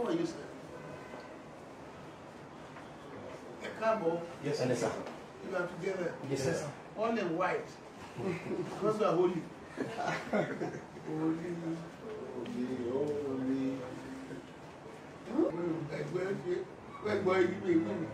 How are you, sir? Ẹ káàbọ̀. Yes, sir. You are together. Yes, sir. All in white. Because we are holy. Holy, holy, holy. Ẹgbẹ́ ṣe ẹgbẹ́ yìí mi wí.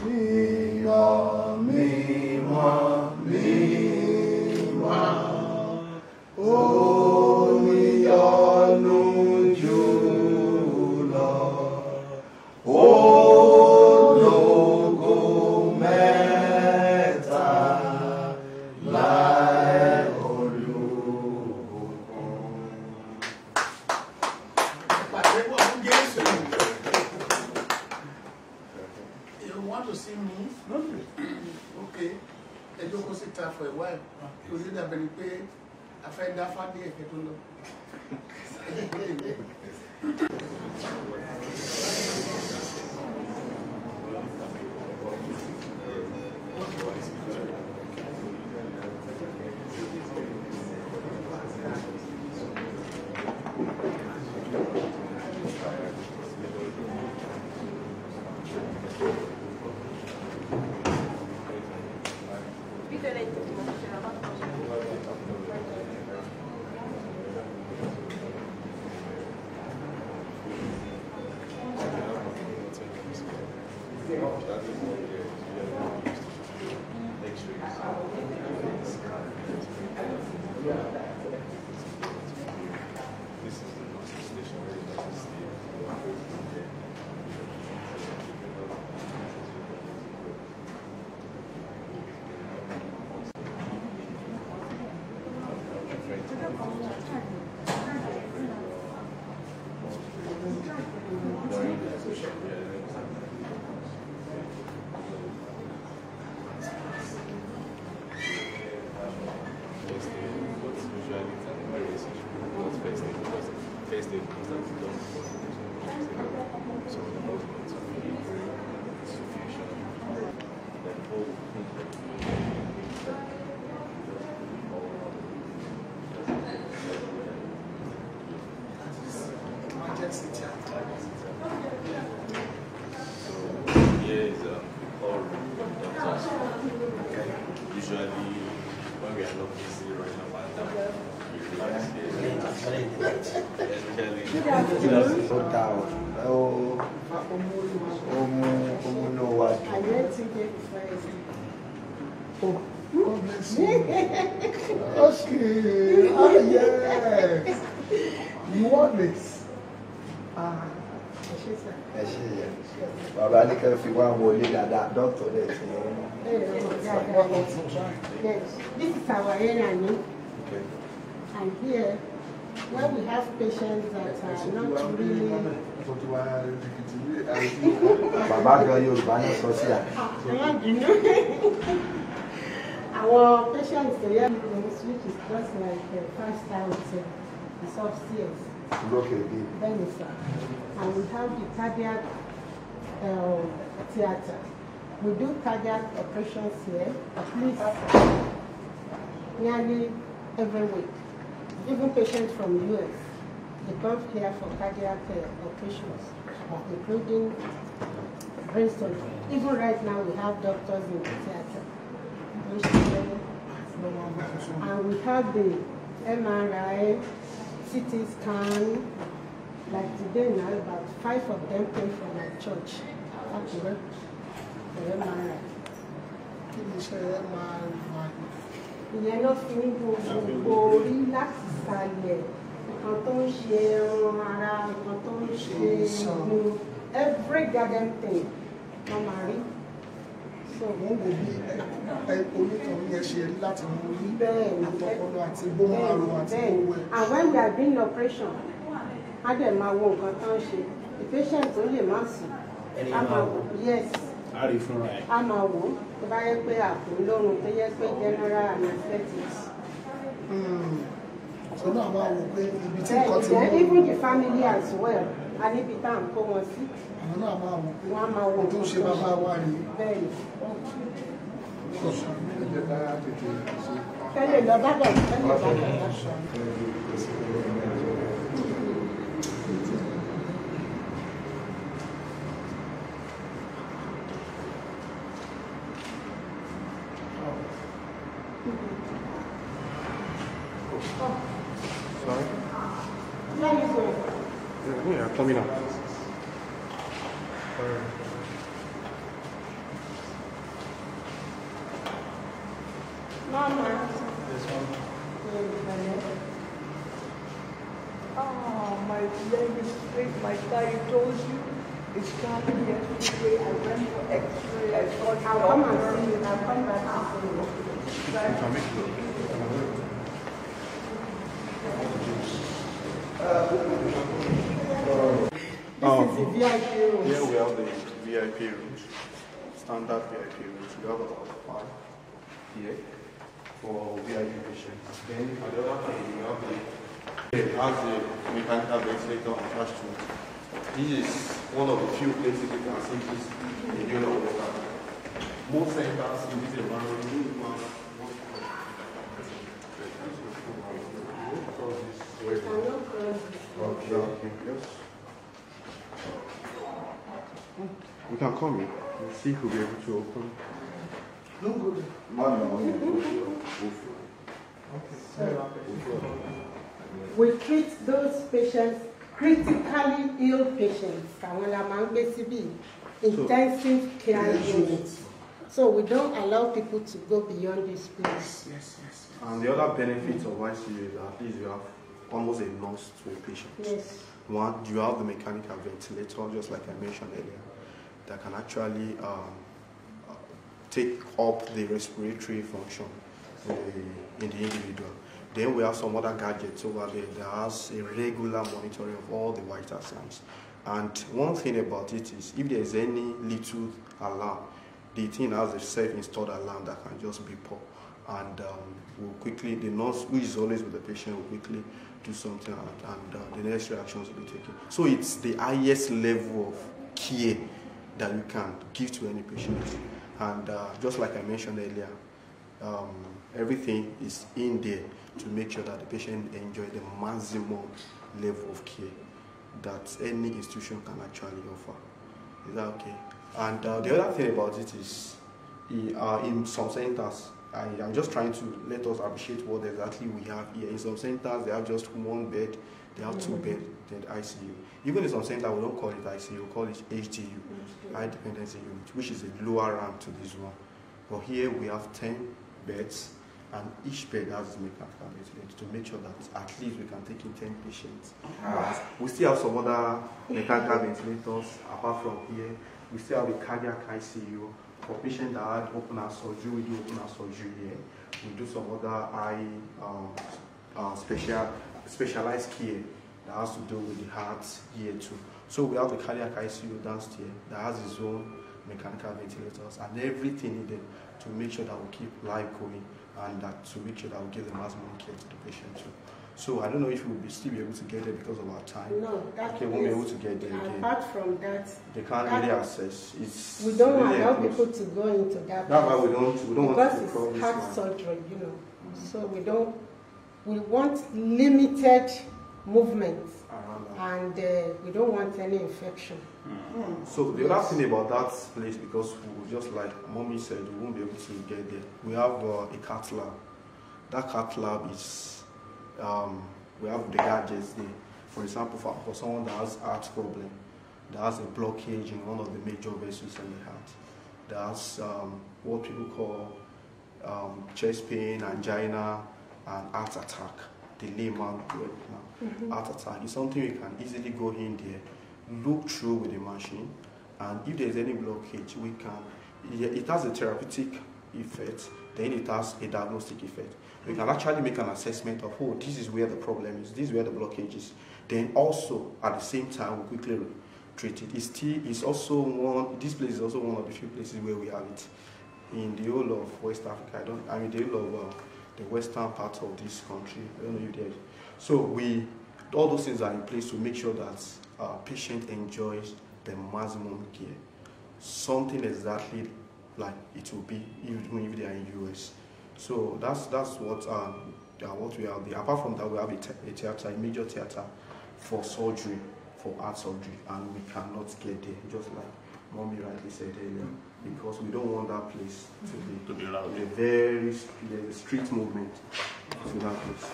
Pàdé we bless you. Okay. Oh, yes. You want this? Ah. Ẹ ṣe yẹ. Bàbá ní kẹ́ fi wá wọlé dáadáa, dókítà dẹ̀ ti. Yes, this is our area now. And here, when we have patients that are not really, Bàbá gan Yorùbá ní sọ sí à. our patients, they have things which is just like a five-star hotel, it's upstairs, Lókè bí. Venice. And we have the cardiac uh, theater. We do cardiac operations here at least nearly every week. Even patients from US, they come here for cardiac uh, operations, including brain surgery. Even right now, we have doctors in the theater. And we have the MRI, CT scan, like today now, about five of them came from my church, Akure, for MRI. Kí ni iṣẹ́ ẹ máa máa ìyẹn ló fi ń gbogbo orí láti sàlẹ̀ nǹkan tó ń ṣe ẹran ara nǹkan tó ń ṣe egun every garden thing wọ́n máa rí. So, wọ́n wò bí onítọ̀hún yẹn ṣe rí láti mú ni àtọpọlọ àti bóun àrùn àti ni ẹ̀. and when we are doing operation á dẹ̀ máa wo nǹkan tó ń ṣe. The patient tó lè má sùn á máa wò. yes. A rí fúnra ẹ̀. á máa wò. Tó bá yẹ pé àpò lórun tó yẹ pé general anesthetics. Hmm. so náà máa wò pé ibi tí nǹkan ti mú even the family as well, a níbi tá à ń kó wọn sí. àwọn náà máa wọ pé wọn máa wọ ojúṣe bàbá wa rèé. bẹ́ẹ̀ni. tẹ́lẹ̀ lọ bá bọ̀ tẹ́lẹ̀ bá bọ̀. Yeah, yeah, coming up. Mama. This one. Oh, my leg is straight, my thigh, told you. It started yesterday. I went for x-ray. I saw the I'll come and see you. I'll come back and see you. This uh, is the VIP room. Here we have the VIP rooms, standard VIP rooms. We have about five here for VIP patients. Then at the other side we have the it has a mechanical ventilator attached to it. This is one of the few places you can see this in the water. Most centers in this environment do not Okay, okay, yes. We can come in and see if we'll be able to open. No good. We treat those patients, critically ill patients, àwọn la máa ń intensive care units. So we don't allow people to go beyond this place. Yes, yes. And the other benefits of ICU is that at least you have almost a nurse to a patient. Yes. One, you have the mechanical ventilator, just like I mentioned earlier, that can actually um, take up the respiratory function in the, in the individual. Then we have some other gadgets over there that has a regular monitoring of all the vital signs. And one thing about it is, if there is any little alarm, the thing has a self-installed alarm that can just beep up, and um, will quickly the nurse, who is always with the patient, will quickly do something, and, and uh, the next reactions will be taken. So it's the highest level of care that you can give to any patient, and uh, just like I mentioned earlier, um, everything is in there to make sure that the patient enjoy the maximum level of care that any institution can actually offer. Is that okay? And uh, the other thing about it is, uh, in some centers, I am just trying to let us appreciate what exactly we have here. In some centers, they have just one bed, they have two bed, then ICU. Even in some centers, we don't call it ICU, we call it HDU, High Dependency Unit, which is a lower rank to this one. But here we have 10 beds, and each bed has its mechanical ventilator to make sure that at least we can take in 10 patients. We still have some other mechanical ventilators apart from here. We still have a cardiac ICU for patients that had open heart surgery. We do open heart surgery here. We do some other eye um, uh, special specialized care that has to do with the heart here too. So we have the cardiac ICU downstairs that has its own mechanical ventilators and everything needed to make sure that we keep life going and that to make sure that we give the maximum care to the patient too. So I don't know if we'll be still be able to get there because of our time. No, that Okay, we'll be able to get there again. Apart from that, They can't really access. It's we don't really allow people to go into that. That's why we don't we don't because want to it's heart surgery, you know. Mm. So we don't, we want limited movement and uh, we don't want any infection. So the other thing about that place, because we just like mommy said, we won't be able to get there. We have uh, a cat lab. That cat lab is, um, we have the gadgets there. For example, for, for someone that has heart problem, that has a blockage in one of the major vessels in the heart, that has um, what people call um, chest pain, angina, and heart attack. The layman word now. Heart attack is something you can easily go in there, look through with the machine, and if there's any blockage, we can. It has a therapeutic effect, then it has a diagnostic effect. We can actually make an assessment of, oh, this is where the problem is, this is where the blockage is. Then also, at the same time, we quickly treat it. It's still, it's also one, this place is also one of the few places where we have it in the whole of West Africa. I don't, I mean, the whole of uh, the western part of this country. I don't know so we all those things are in place to make sure that our patient enjoys the maximum care. Something exactly like it will be even if they are in US. So that's that's what uh, what we have there. Apart from that, we have a, a theater, a major theater for surgery, for heart surgery, and we cannot get there, just like mommy rightly said earlier, because we don't want that place to be To be loud. a very there's a street movement to that place.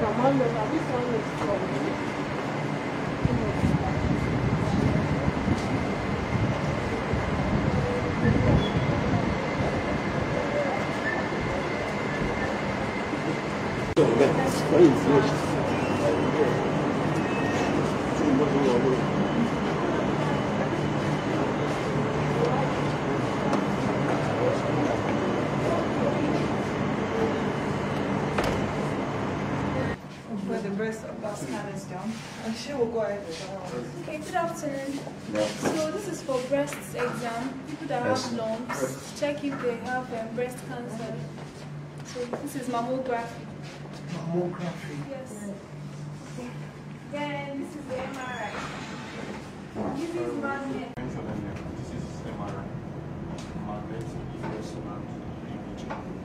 From all over, this one is from. Where the rest of that scan is done. And she will go ahead with that one. Okay, good afternoon. So this is for breast exam. People that have lumps, check if they have um, breast cancer. So this is mammography. Mammography. Yes. Then this is the MRI. This is magnet. this is MRI, magnetic resonance imaging.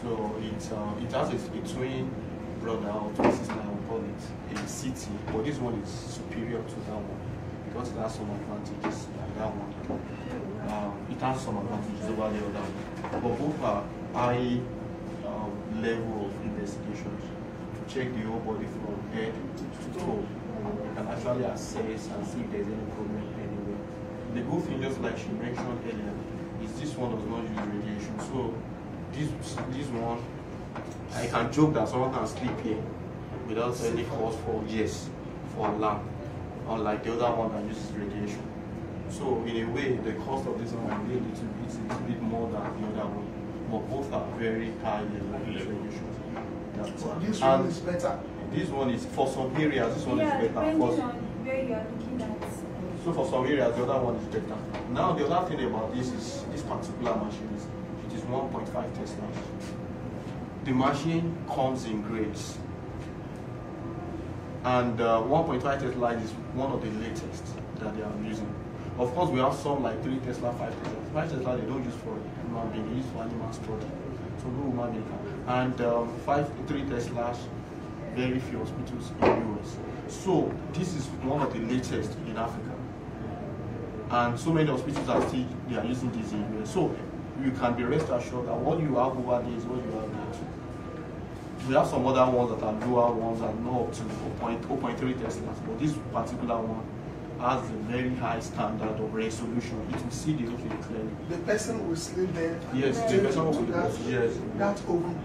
So it, uh, it has a, a twin brother or twin sister, I would call it, a CT, but this one is superior to that one because it has some advantages than that one. Um, it has some advantages over the other one, but both are high um, level of investigations to check the whole body from head to toe. You can actually assess and see if there's any problem anywhere. The good thing, just like she mentioned earlier, is this one does not use radiation. So this this one, I can joke that someone can sleep here without any cause for yes for alarm, unlike the other one that uses radiation. So in a way, the cost of this one will be a little bit, a little bit more than the other one, but both are very high level radiation. That's So this and one is better. this one is for some areas. This one Yeah, is better. depending For, on where you are looking at. so for some areas, the other one is better. Now the other thing about this is this particular machine is it is 1.5 Tesla. The machine comes in grades, and uh, 1.5 Tesla is one of the latest that they are using. Of course, we have some like 3 Tesla, 5 Tesla. 5 Tesla they don't use for human being, they use for animal study. So no human being can. And um, 5, 3 Teslas, very few hospitals in the US. So this is one of the latest in Africa. And so many hospitals are still they are using this in US. So you can be rest assured that what you have over there is what you have there too. We have some other ones that are lower ones and not up to 0.3 Teslas, but this particular one has a very high standard of resolution. It will see the whole clearly. The person will sleep there. Yes, the Take person will to be that, yes. that oven.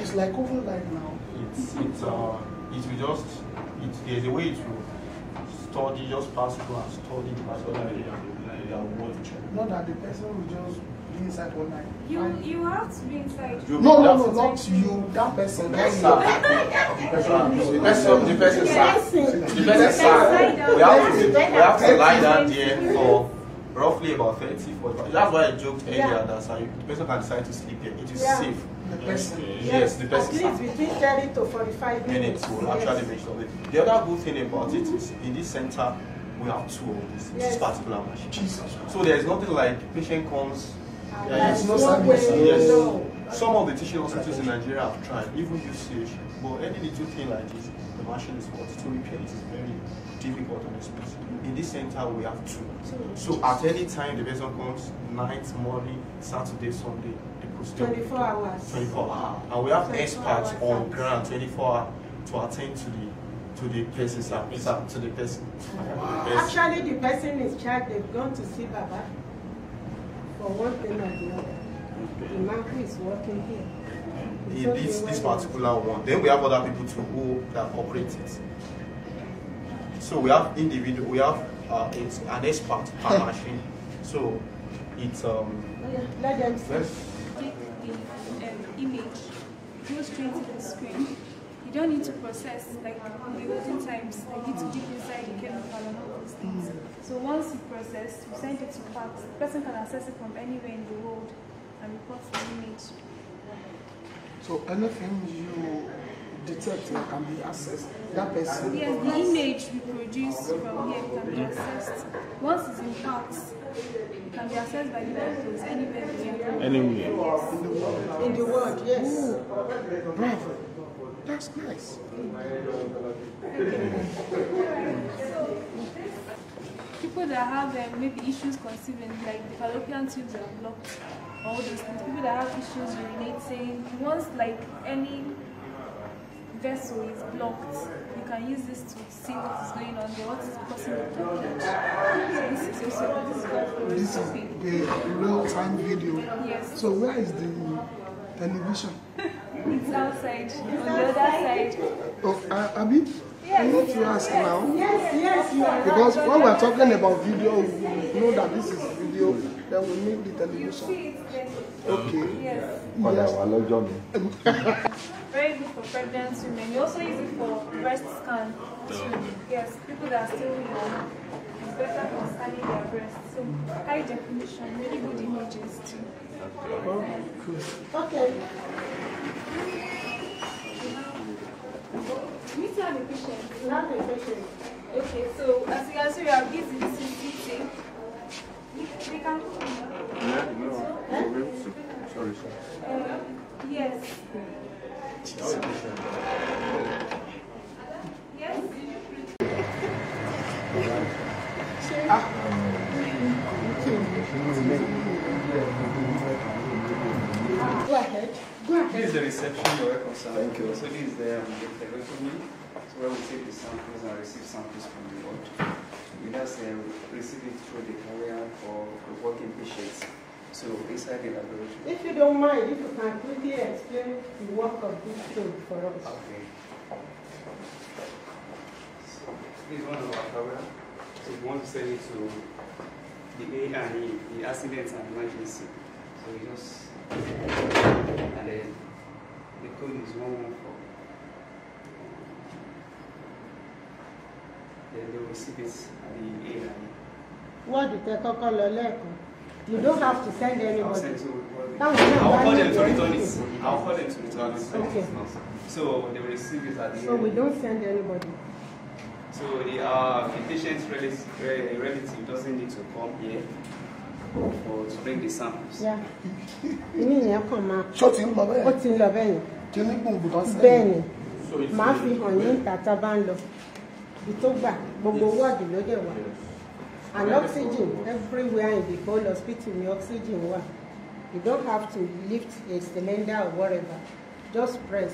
It's like oven like now. It's it's uh it will just it there's a way it will study just pass through and study the particular area they are watching. Not that the person will just be inside all night. You you have to be inside. You- No, no, that's- no, not you. That person. Yes, Not sir. you. The person, the person, the person, sir. The person, sir. We have to, we have to lie down there for roughly about 30, 45. That's why I joked earlier Yeah. that sir, the person can decide to sleep there. It is Yeah. safe. The person. Yes, the person, At sir. least between 30 to 45 minutes. minutes will actually make sure. The other good thing about it is in this center we have two of these, this Yes. particular machine. Jesus. So there's nothing like patient comes. And ah, Yeah, there's yes. no no way service. Yes. know. Some of the teaching hospitals in Nigeria have tried, even UCH. But any little thing like this, the machine is what to repair it is very difficult and expensive. In this center we have two. So at any time the person comes, night, morning, Saturday, Sunday, the procedure. will be 24 hours. 24 hours. And we have experts on ground 24 hours to attend to the to the person, sir, sir, to the person. Yes. Actually, the person in charge, they've gone to see Baba for one thing or the other. The man who is working here. He in told this this particular one. Then we have other people too who that operate it. So we have individual, we have uh, it's an expert per machine. So it's um. Oh, Let them see. The um, image, go straight to the screen. You don't need to process like in the olden times. They need to keep inside the chemical and all those things. So once you process, you send it to PACS. The person can access it from anywhere in the world and report the image. So anything you detect can be accessed. That person. Yes, the image we produce from here can be accessed. Once it's in PACS, it can be accessed by the anywhere in the world. Anywhere. In the world, yes. Bravo. That's nice. People that have um, maybe issues conceiving, like the fallopian tubes are blocked, all those things. People that have issues urinating, once like any vessel is blocked, you can use this to see what is going on there, what is causing the blockage. This is also this is called This is fluoroscopy. the real time video. Yes. So where is the television? It's outside, on the other side. Oh, uh, Abi, I need to ask now. Yes, yes, you are Because when we're talking about video, we know that this is video, then we need the television. Okay. Yes. Yes. Very good for pregnant women. We also use it for breast scan too. Yes, people that are still young. It's better for scanning their breasts. So high definition, really good images too. Okay. You need to have a patient. You have a patient. Okay, so as you can see, we are busy. This is sitting. They can No. Sorry, sir. uh, yes. Yes. Go ahead. Go ahead. This is the reception you're welcome, sir. Thank you. So this is the um, the telephony, so where we take the samples and receive samples from the ward. We just uh, receive it through the carrier for the working patients. So inside the laboratory. If you don't mind, if you can quickly explain the work of this tool for us. Okay. So this is one of our camera. So we want to send it to the A and E, the accident and emergency. So we just and then the code is one one four. Then they will receive it at the A and E. Wọ́ọ̀dù tẹ kọ́kọ́ lọ lẹ́ẹ̀kan. You don't have to send I'll anybody. send to Táwọn I'll bá call them to ìwé return it. I'll call them to return it. Okay. So they will receive it at the So we don't send anybody. So the uh, the patient's relative, re- relative doesn't need to come here for to bring the samples. Yeah. Inú ìyẹn kàn máa. Ṣó ti ń lọ Ó bẹ́ẹ̀? ti ń lọ bẹ́ẹ̀ yẹn. Kí ní gbùngbùn tán sẹ́yìn? Bẹ́ẹ̀ ni. Màá fi hàn yín tàtà bá ń lọ. Ibi tó gbà gbogbo wọ́ọ̀dù ló dẹ̀ wà. And oxygen everywhere in the whole hospital ni oxygen wà. You don't have to lift a cylinder or whatever. Just press.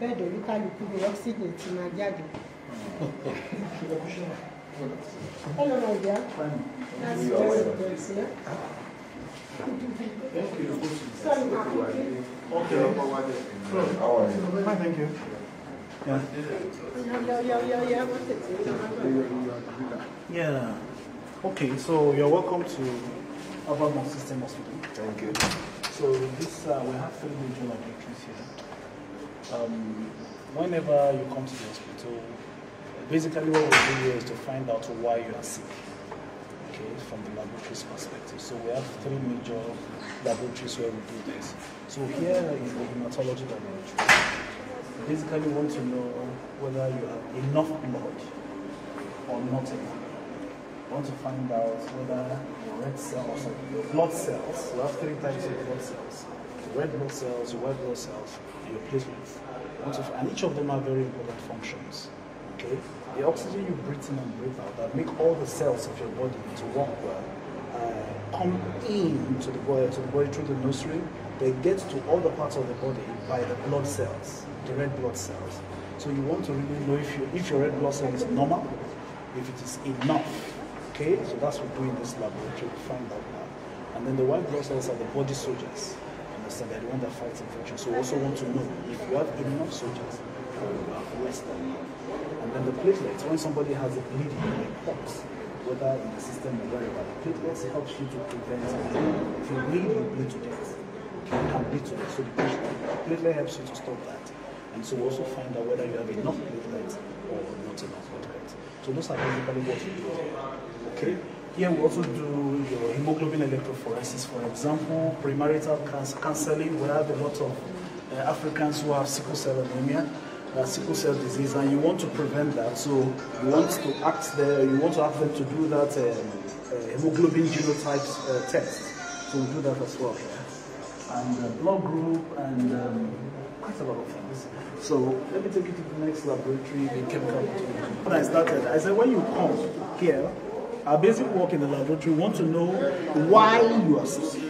Bẹ́ẹ̀ olúkálukú ni oxygen ti máa jáde. Hello, my dear. Nice to meet you. Sorry, ma, quickly. How are you? Fine, thank you. Yeah. Yeah, yeah, yeah, yeah, yeah. Yeah. Okay, so you're welcome to Alabama System Hospital. Thank you. So this, uh, we have three major laboratories here. Um, whenever you come to the hospital, basically what we do here is to find out why you are sick. Okay, from the laboratory's perspective. So we have three major laboratories where we do this. So here is the hematology laboratory. Basically, we want to know whether you have enough blood or not enough. We want to find out whether your red cells, your blood cells, we have three types of blood cells. Red blood cells, white blood cells, and your platelets. And each of them have very important functions. Okay? The oxygen you breathe in and breathe out that make all the cells of your body to work well uh, come in to the body, to the body through the ring. They get to all the parts of the body by the blood cells, the red blood cells. So you want to really know if, you, if your red blood cell is normal, if it is enough. Okay, so that's what we do in this laboratory to find out now. And then the white blood cells are the body soldiers. Understand? They're the one that fights infection. So we also want to know if you have enough soldiers you have less than then the platelets, when somebody has a bleeding a pox, whether in the system or wherever, the platelets helps you to prevent If you bleed, you bleed to death. You can bleed to death. So the platelet helps you to stop that. And so also find out whether you have enough platelets or not enough platelets. So those are basically what we do. Okay. Here we also do your hemoglobin electrophoresis. For example, premarital cancer counseling. We have a lot of uh, Africans who have sickle cell anemia, uh, sickle cell disease, and you want to prevent that. So you want to act there. You want to ask them to do that um, uh, hemoglobin genotype uh, test. So we do that as well. And uh, blood group and um, quite a lot of things. So let me take you to the next laboratory, the pathology. When I started, I said when you come here, our basic work in the laboratory, we want to know why you are sick.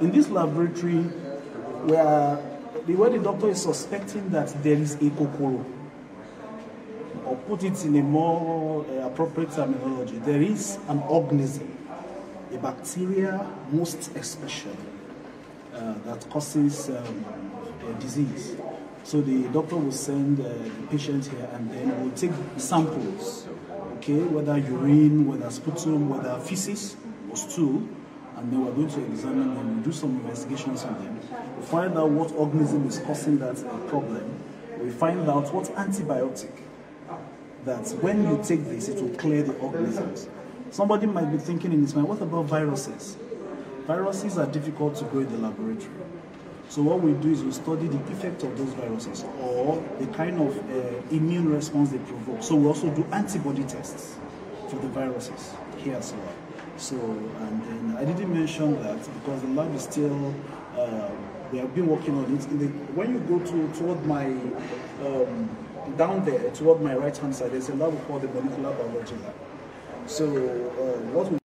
In this laboratory, where the way the doctor is suspecting that there is a kokoro, or put it in a more uh, appropriate terminology, there is an organism, a bacteria most especially, uh, that causes um, disease. So the doctor will send uh, the patient here and then we'll take samples, okay, whether urine, whether sputum, whether feces or stool, and then we're going to examine them, do some investigations on them. We'll find out what organism is causing that problem. We find out what antibiotic that when you take this, it will clear the organisms. Somebody might be thinking in his mind, what about viruses? Viruses are difficult to grow in the laboratory. So what we do is we study the effect of those viruses or the kind of uh, immune response they provoke. So we also do antibody tests for the viruses here as well. So, and then I didn't mention that because the lab is still, uh, we have been working on it. The, when you go to toward my, um, down there, toward my right hand side, there's a lab called the molecular biology lab. So uh, what we